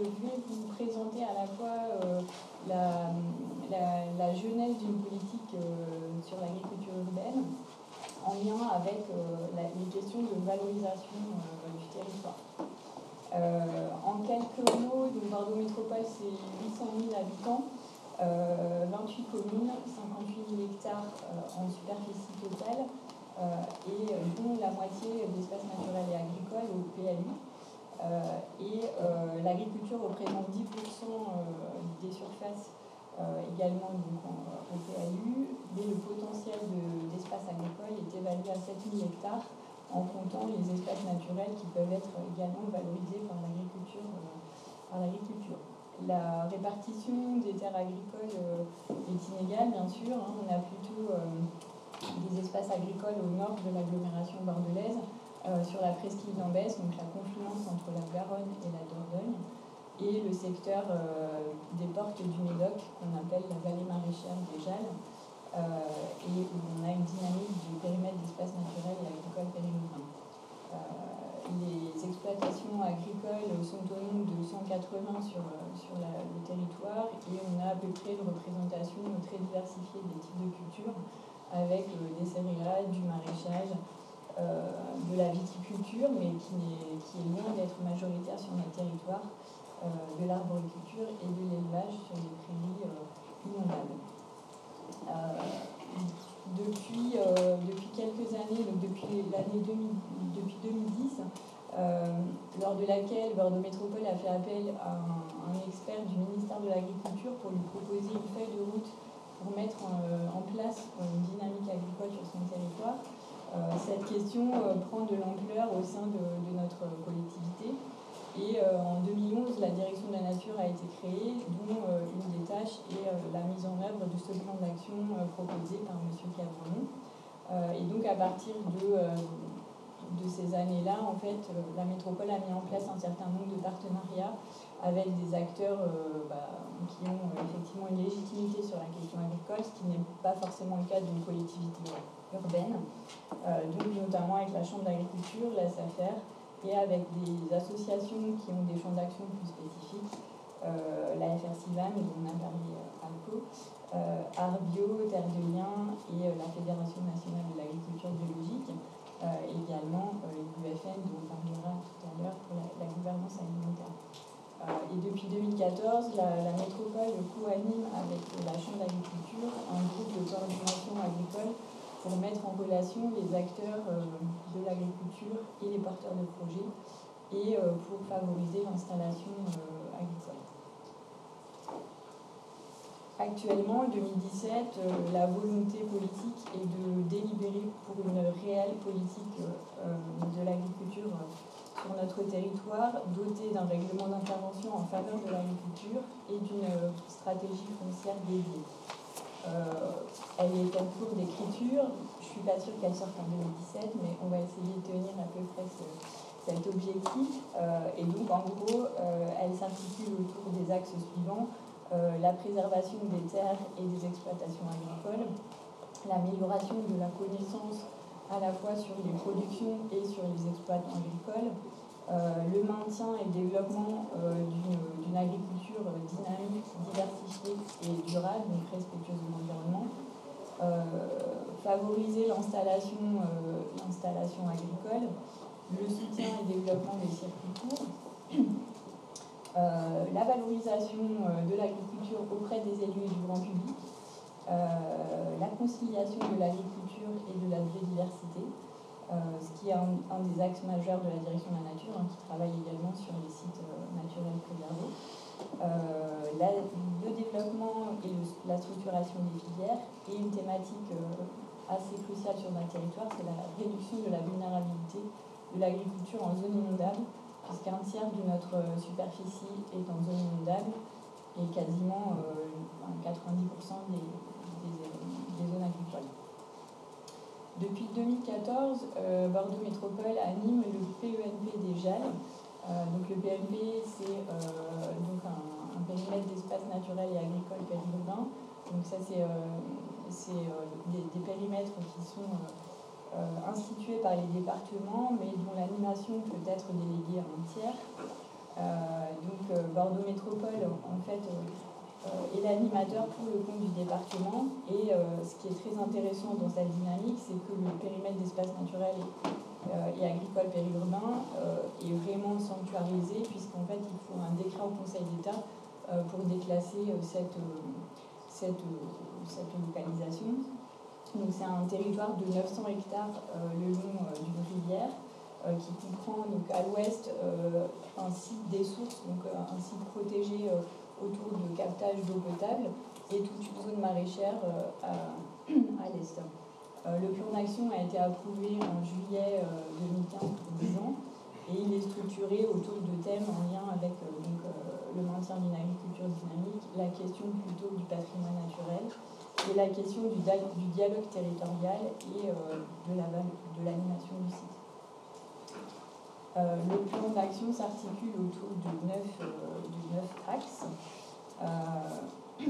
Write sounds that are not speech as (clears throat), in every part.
je vais vous présenter à la fois la, la, jeunesse d'une politique sur l'agriculture urbaine en lien avec les questions de valorisation du territoire. en quelques mots, Bordeaux Métropole, c'est 800 000 habitants. 28 communes, 58 000 hectares en superficie totale, euh, et dont la moitié d'espaces naturels et agricoles au PLU. Euh, et euh, l'agriculture représente 10% des surfaces également donc, au PLU, mais le potentiel d'espace agricole est évalué à 7000 hectares en comptant les espaces naturels qui peuvent être également valorisés par l'agriculture. La répartition des terres agricoles est inégale, bien sûr. Hein. On a plutôt des espaces agricoles au nord de l'agglomération bordelaise, euh, sur la presqu'île d'Ambès, donc la confluence entre la Garonne et la Dordogne, et le secteur euh, des portes du Médoc, qu'on appelle la vallée maraîchère des Jalles, euh, et où on a une dynamique du périmètre d'espace naturel et agricole périurbain. les exploitations agricoles sont au nombre de 180 sur, sur le territoire et on a à peu près une représentation très diversifiée des types de cultures avec des céréales, du maraîchage, de la viticulture, mais qui est, loin d'être majoritaire sur notre territoire, euh, de l'arboriculture et de l'élevage sur les prairies inondables. depuis, depuis quelques années, donc depuis l'année depuis 2010, lors de laquelle Bordeaux Métropole a fait appel à un expert du ministère de l'Agriculture pour lui proposer une feuille de route pour mettre euh, en place une dynamique agricole sur son territoire. Euh, cette question euh, prend de l'ampleur au sein de, notre collectivité. Et en 2011, la direction de la nature a été créée, dont une des tâches est la mise en œuvre de ce plan d'action proposé par M. Cavronon. et donc à partir de, de ces années-là, en fait, la métropole a mis en place un certain nombre de partenariats avec des acteurs bah, qui ont euh, effectivement une légitimité sur la question agricole, ce qui n'est pas forcément le cas d'une collectivité urbaine, euh, donc notamment avec la Chambre d'agriculture, la SAFER, et avec des associations qui ont des champs d'action plus spécifiques, euh, la FRCIVAM, dont on a parlé ALCO, Arbio, Terre de Liens et la Fédération nationale de l'agriculture biologique, également l'UFN, dont on parlera tout à l'heure pour la gouvernance alimentaire. Euh, et depuis 2014, la, métropole co-anime avec la Chambre d'agriculture un groupe de coordination agricole pour mettre en relation les acteurs euh, de l'agriculture et les porteurs de projets et euh, pour favoriser l'installation agricole. Actuellement, en 2017, la volonté politique est de délibérer pour une réelle politique de l'agriculture sur notre territoire, doté d'un règlement d'intervention en faveur de l'agriculture et d'une stratégie foncière dédiée. Euh, elle est en cours d'écriture. Je ne suis pas sûre qu'elle sorte en 2017, mais on va essayer de tenir à peu près cet objectif. Euh, et donc, en gros, euh, elle s'articule autour des axes suivants la préservation des terres et des exploitations agricoles, l'amélioration de la connaissance à la fois sur les productions et sur les exploitants agricoles, euh, le maintien et le développement euh, d'une agriculture dynamique, diversifiée et durable, donc respectueuse de l'environnement, euh, favoriser l'installation agricole, le soutien et développement des circuits courts, la valorisation de l'agriculture auprès des élus et du grand public, la conciliation de l'agriculture et de la biodiversité, euh, ce qui est un, des axes majeurs de la direction de la nature, hein, qui travaille également sur les sites euh, naturels préservés. Euh, le développement et la structuration des filières et une thématique assez cruciale sur notre territoire, c'est la réduction de la vulnérabilité de l'agriculture en zone inondable, puisqu'un tiers de notre superficie est en zone inondable et quasiment 90% des, des zones agricoles. Depuis 2014, euh, Bordeaux Métropole anime le PENP des JAL. Euh, donc le PENP, c'est euh, donc un, périmètre d'espace naturel et agricole périurbain. Donc ça, c'est des, périmètres qui sont institués par les départements, mais dont l'animation peut être déléguée à un tiers. donc Bordeaux Métropole, en fait, est l'animateur pour le compte du département. Et ce qui est très intéressant dans cette dynamique, c'est que le périmètre d'espace naturel et agricole périurbain est vraiment sanctuarisé, puisqu'en fait, il faut un décret au Conseil d'État pour déclasser cette, cette, cette localisation. Donc c'est un territoire de 900 hectares euh, le long euh, d'une rivière euh, qui comprend donc à l'ouest un site des sources, donc un site protégé autour de captage d'eau potable et toute une zone maraîchère à, (clears throat) à l'est. le plan d'action a été approuvé en juillet 2015 pour 10 ans et il est structuré autour de thèmes en lien avec donc, le maintien d'une agriculture dynamique, la question plutôt du patrimoine naturel, et la question du, dialogue territorial et euh, de l'animation du site. Euh, le plan d'action s'articule autour de neuf, euh, axes, (clears throat)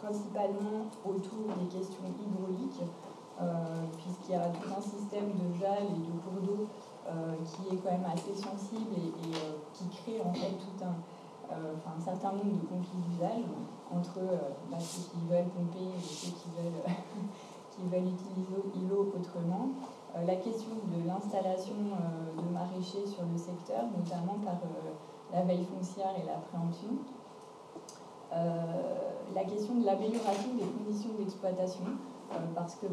principalement autour des questions hydrauliques, puisqu'il y a tout un système de jal et de cours d'eau qui est quand même assez sensible et, qui crée en fait tout un certain nombre de conflits d'usage entre euh, bah, ceux qui veulent pomper et ceux qui veulent, (laughs) qui veulent utiliser l'eau autrement. Euh, la question de l'installation euh, de maraîchers sur le secteur, notamment par la veille foncière et la préemption. la question de l'amélioration des conditions d'exploitation, parce que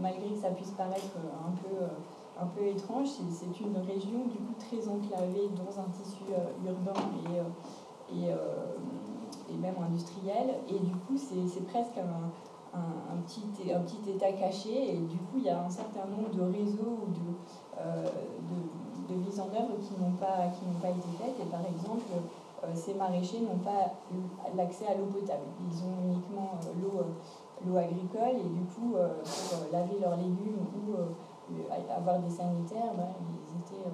malgré que ça puisse paraître un peu, un peu étrange, c'est une région du coup très enclavée dans un tissu urbain et même industriel. Et du coup, c'est presque un, un, petit, un petit état caché. Et du coup, il y a un certain nombre de réseaux ou de, euh, de, mises en œuvre qui n'ont pas, qui pas été faites. Et par exemple, euh, ces maraîchers n'ont pas l'accès à l'eau potable. Ils ont uniquement euh, l'eau l'eau agricole et du coup pour laver leurs légumes ou avoir des sanitaires ben, ils, étaient,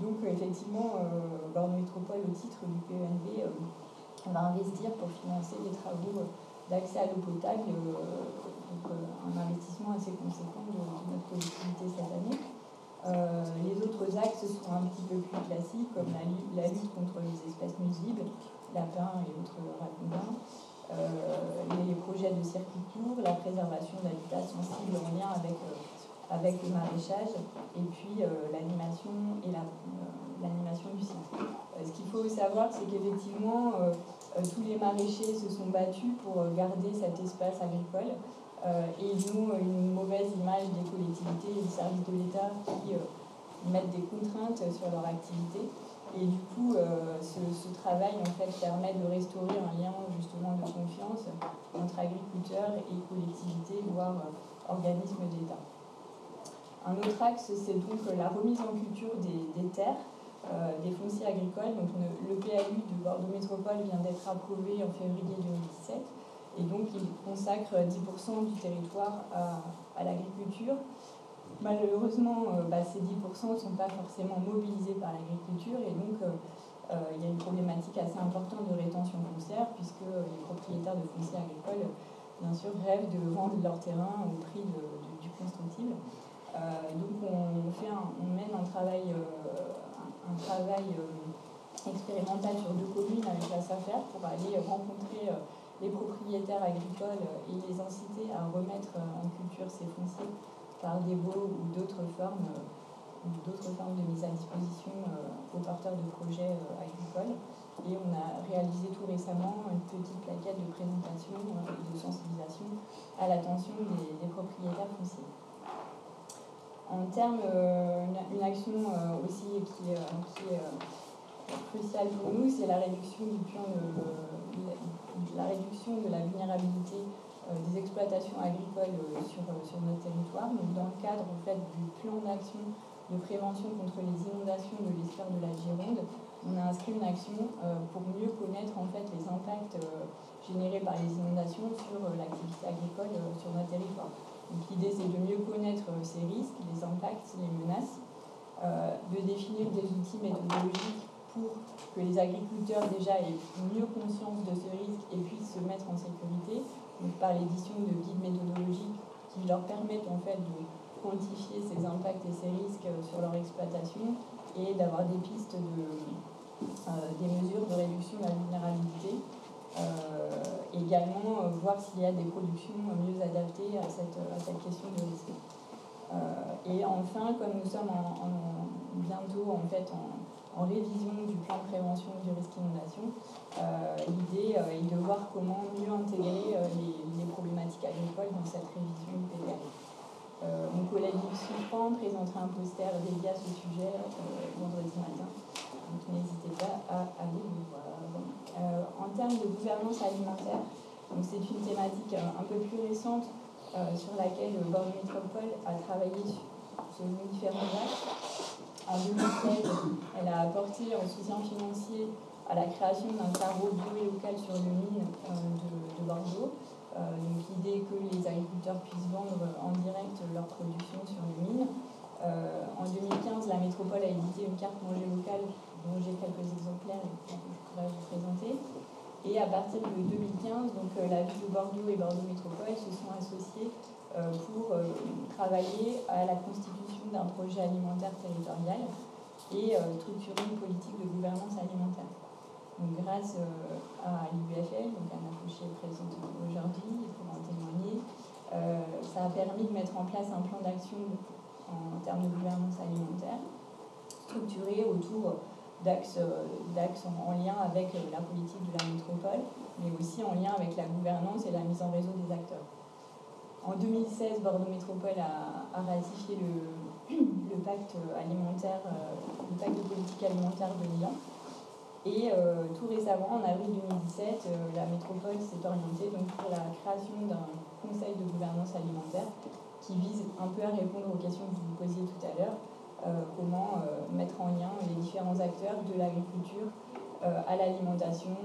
donc effectivement, euh, Bordeaux Métropole, au titre du PENV, euh, va investir pour financer des travaux d'accès à l'eau potable, euh, donc un investissement assez conséquent de, notre collectivité cette année. les autres axes sont un petit peu plus classiques, comme la, lutte contre les espèces nuisibles, lapins et autres raccoons, les projets de circuit court, la préservation d'habitats sensibles en lien avec avec le maraîchage et puis euh, l'animation et euh, l'animation du site. Euh, ce qu'il faut savoir, c'est qu'effectivement, tous les maraîchers se sont battus pour garder cet espace agricole et ils une mauvaise image des collectivités et des services de l'État qui mettent des contraintes sur leur activité. Et du coup, ce, travail en fait, permet de restaurer un lien justement de confiance entre agriculteurs et collectivités, voire organismes d'État. Un autre axe, c'est donc la remise en culture des, terres, euh, des fonciers agricoles. Donc le, PAU de Bordeaux Métropole vient d'être approuvé en février 2017 et donc il consacre 10% du territoire à, l'agriculture. Malheureusement, euh, bah, ces 10% ne sont pas forcément mobilisés par l'agriculture et donc euh, il y a une problématique assez importante de rétention foncière puisque les propriétaires de fonciers agricoles, bien sûr, rêvent de vendre leur terrain au prix du constructible. Euh, donc on, fait on mène un travail, euh, un, travail euh, expérimental sur deux communes avec la SAFER pour aller rencontrer les propriétaires agricoles et les inciter à remettre en culture ces fonciers par des baux ou d'autres formes, d'autres formes de mise à disposition aux porteurs de projets agricoles. Et on a réalisé tout récemment une petite plaquette de présentation et de sensibilisation à l'attention des propriétaires fonciers. En termes, euh, une, action euh, aussi qui, est euh, cruciale pour nous, c'est la réduction du plan de, la réduction de la vulnérabilité des exploitations agricoles sur, sur notre territoire. Dans le cadre en fait, du plan d'action de prévention contre les inondations de l'espoir de la Gironde, on a inscrit une action pour mieux connaître en fait, les impacts générés par les inondations sur l'activité agricole sur notre territoire l'idée, c'est de mieux connaître euh, ces risques, les impacts, les menaces, euh, de définir des outils méthodologiques pour que les agriculteurs déjà aient mieux conscience de ce risque et puissent se mettre en sécurité, par l'édition de guides méthodologiques qui leur permettent en fait de quantifier ces impacts et ces risques euh, sur leur exploitation, et d'avoir des pistes de, des mesures de réduction de la vulnérabilité. Également voir s'il y a des productions mieux adaptées à cette, question de risque. et enfin, comme nous sommes bientôt en fait en, révision du plan de prévention du risque inondation, euh, l'idée euh, est de voir comment mieux intégrer euh, les, problématiques agricoles dans cette révision du PDR. mon collègue Yves présentera un poster dédié à ce sujet vendredi matin, donc n'hésitez pas à aller le voir. En termes de gouvernance alimentaire, c'est une thématique un peu plus récente sur laquelle Bordeaux Métropole a travaillé sur, différents axes en 2016, elle a apporté un soutien financier à la création d'un carreau bio et local sur le mine euh, de, Bordeaux. Euh, donc l'idée que les agriculteurs puissent vendre en direct leur production sur les mines. Euh, en 2015, la métropole a édité une carte manger locale dont j'ai quelques exemplaires et que je pourrais vous présenter. Et à partir de 2015, donc, la ville de Bordeaux et Bordeaux Métropole se sont associés pour travailler à la constitution d'un projet alimentaire territorial et euh, structurer une politique de gouvernance alimentaire. Donc, grâce euh, à l'UFL, donc Anna Fauché est présente aujourd'hui pour en témoigner, euh, ça a permis de mettre en place un plan d'action en termes de gouvernance alimentaire, structuré autour d'axes en, lien avec la politique de la métropole, mais aussi en lien avec la gouvernance et la mise en réseau des acteurs. En 2016, Bordeaux Métropole a, ratifié le, (clears throat) pacte alimentaire, euh, le pacte de politique alimentaire de Lyon. Et euh, tout récemment, en avril 2017, euh, la métropole s'est orientée donc, pour la création d'un conseil de gouvernance alimentaire qui vise un peu à répondre aux questions que vous posiez tout à l'heure. Comment mettre en lien les différents acteurs de l'agriculture à l'alimentation,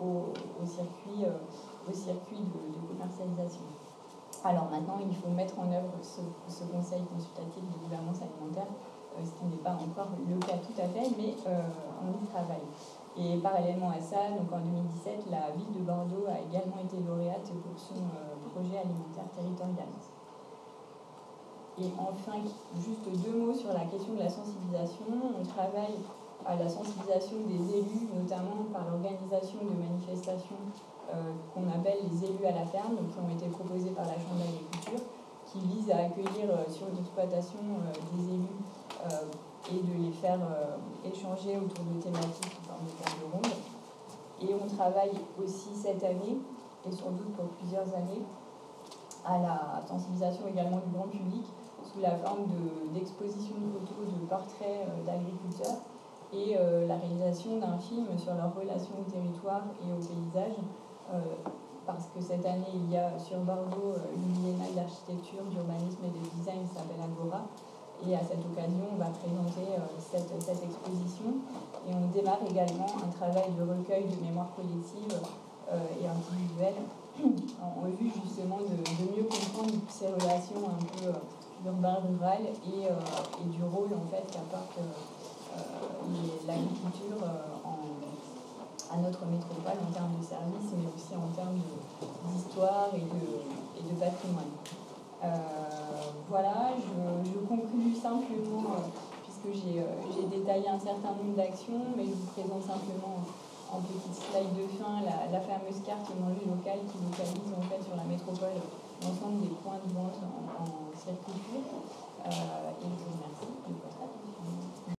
au, circuit, au circuit de commercialisation. Alors maintenant, il faut mettre en œuvre ce, conseil consultatif de gouvernance alimentaire, euh, ce qui n'est pas encore le cas tout à fait, mais euh, on y travaille. Et parallèlement à ça, donc en 2017, la ville de Bordeaux a également été lauréate pour son euh, projet alimentaire territorial. Et enfin, juste deux mots sur la question de la sensibilisation. On travaille à la sensibilisation des élus, notamment par l'organisation de manifestations euh, qu'on appelle les élus à la ferme, qui ont été proposés par la Chambre d'agriculture, qui visent à accueillir euh, sur l'exploitation euh, des élus et de les faire échanger autour de thématiques sous forme de table ronde. Et on travaille aussi cette année, et sans doute pour plusieurs années, à la sensibilisation également du grand public sous la forme d'expositions de, photos, de portraits d'agriculteurs et la réalisation d'un film sur leur relation au territoire et au paysage euh, parce que cette année, il y a sur Bordeaux euh, une biennale d'architecture, d'urbanisme et de design qui s'appelle Agora. Et à cette occasion, on va présenter euh, cette, cette, exposition. Et on démarre également un travail de recueil de mémoire collective et individuelle (clears throat) en vue justement de, mieux comprendre ces relations un peu urbain-rural et, et, du rôle en fait qu'apporte l'agriculture en à notre métropole en termes de services, mais aussi en termes d'histoire et de, et de patrimoine. Euh, voilà, je, conclue simplement, euh, puisque euh, j'ai détaillé un certain nombre d'actions, mais je vous présente simplement en petite slide de fin la, fameuse carte manger locale qui localise en fait sur la métropole l'ensemble des points de vente circuit court. et je.